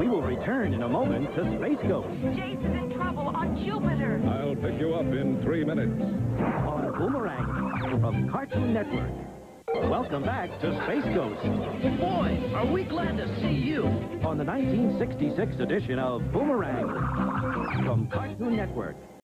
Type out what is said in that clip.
We will return in a moment to Space Ghost Jason's in trouble on Jupiter. I'll pick you up in three minutes. on Boomerang from Cartoon Network. Welcome back to Space Ghost Boy, are we glad to see you. on the 1966 edition of Boomerang from Cartoon Network.